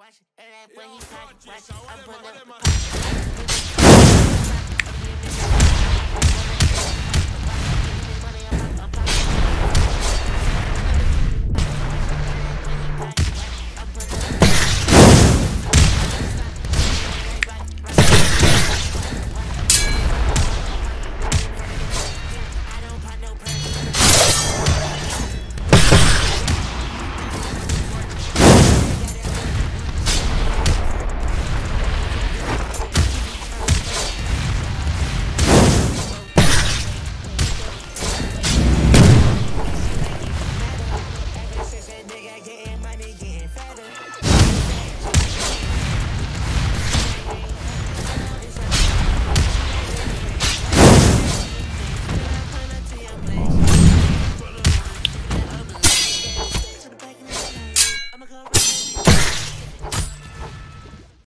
Watch, and when he watch, I